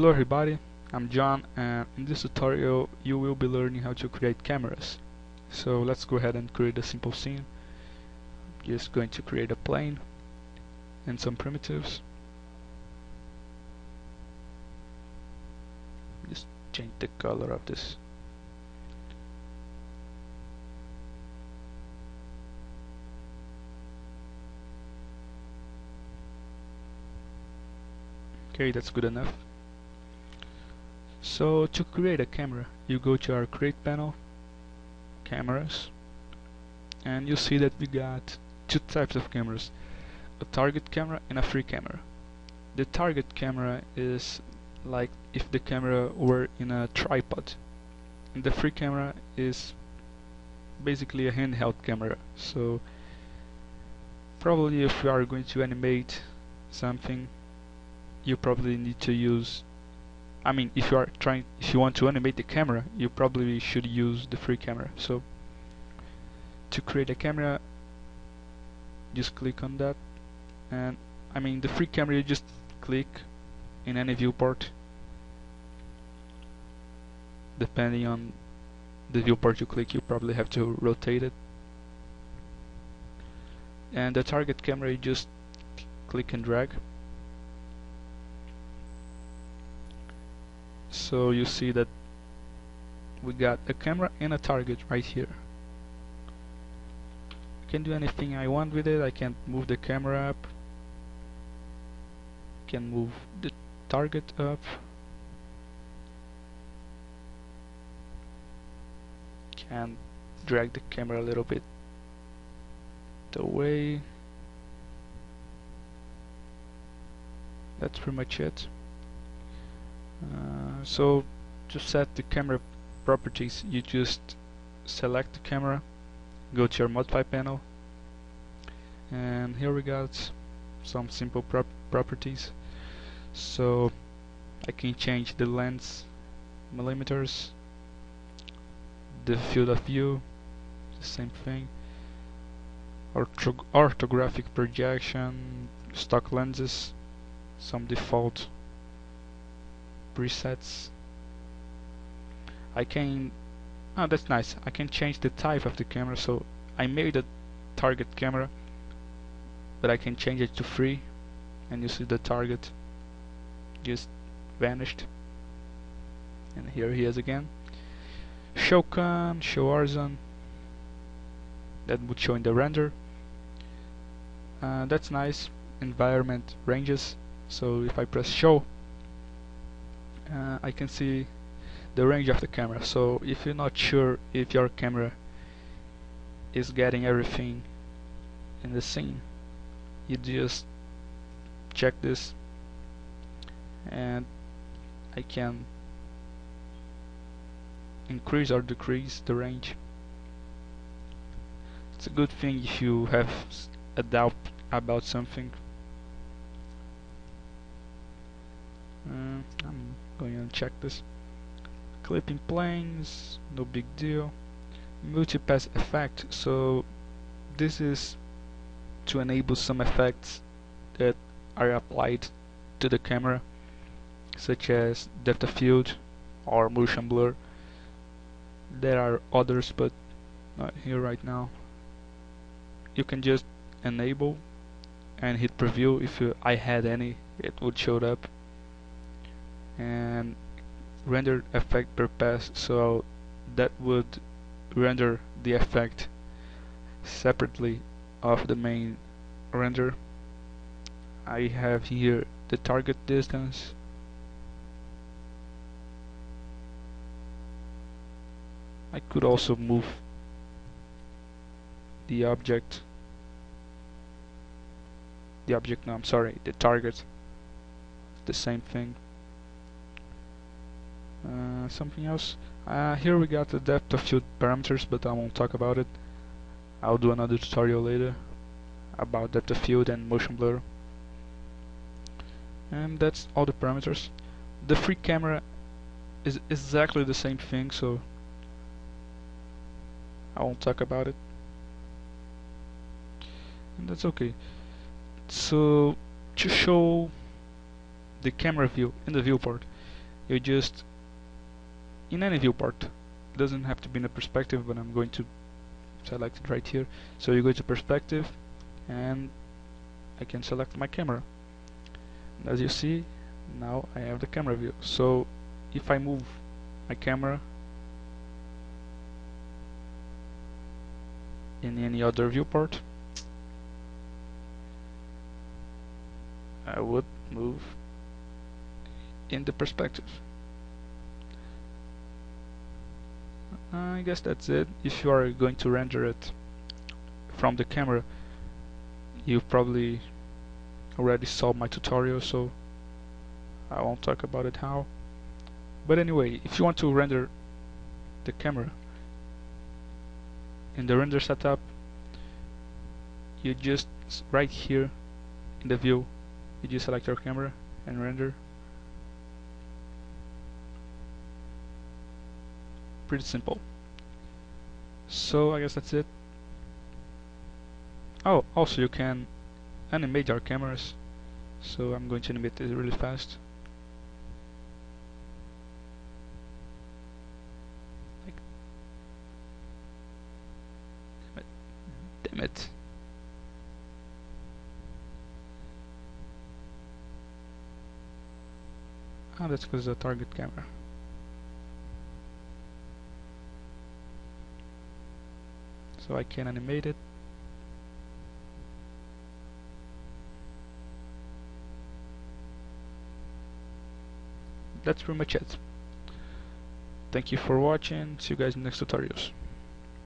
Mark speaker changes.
Speaker 1: Hello everybody, I'm John and in this tutorial you will be learning how to create cameras. So let's go ahead and create a simple scene. Just going to create a plane and some primitives. Just change the color of this. Okay, that's good enough. So to create a camera, you go to our create panel, cameras, and you see that we got two types of cameras, a target camera and a free camera. The target camera is like if the camera were in a tripod, and the free camera is basically a handheld camera. So probably if you are going to animate something, you probably need to use I mean if you are trying if you want to animate the camera you probably should use the free camera. So to create a camera just click on that. And I mean the free camera you just click in any viewport depending on the viewport you click you probably have to rotate it. And the target camera you just click and drag so you see that we got a camera and a target right here. I can do anything I want with it. I can move the camera up. Can move the target up. Can drag the camera a little bit away. That's pretty much it so to set the camera properties you just select the camera go to your modify panel and here we got some simple prop properties. So I can change the lens millimeters the field of view the same thing. Ortho orthographic projection stock lenses some default presets I can oh that's nice. I can change the type of the camera so I made a target camera but I can change it to free and you see the target just vanished. And here he is again. Show cone, show horizon that would show in the render. Uh, that's nice environment ranges so if I press show uh, I can see the range of the camera. So if you're not sure if your camera is getting everything in the scene you just check this and I can increase or decrease the range. It's a good thing if you have a doubt about something. Uh, going to check this. Clipping planes no big deal. Multipass effect so this is to enable some effects that are applied to the camera such as depth of field or motion blur. There are others but not here right now. You can just enable and hit preview. If you, I had any it would show up and render effect per pass so that would render the effect separately of the main render. I have here the target distance. I could also move the object the object no I'm sorry the target the same thing uh, something else? Uh, here we got the depth of field parameters but I won't talk about it. I'll do another tutorial later about depth of field and motion blur. And that's all the parameters. The free camera is exactly the same thing so I won't talk about it. And that's okay. So to show the camera view in the viewport you just in any viewport doesn't have to be in a perspective but I'm going to select it right here. So you go to perspective and I can select my camera. And as you see now I have the camera view. So if I move my camera in any other viewport I would move in the perspective Uh, I guess that's it. If you are going to render it from the camera you probably already saw my tutorial so I won't talk about it how. But anyway if you want to render the camera in the render setup you just right here in the view you just select your camera and render pretty simple so I guess that's it oh also you can animate your cameras so I'm going to animate this really fast like Damn it. damn it Ah, that's because the target camera. So I can animate it. That's pretty much it. Thank you for watching. See you guys in the next tutorials.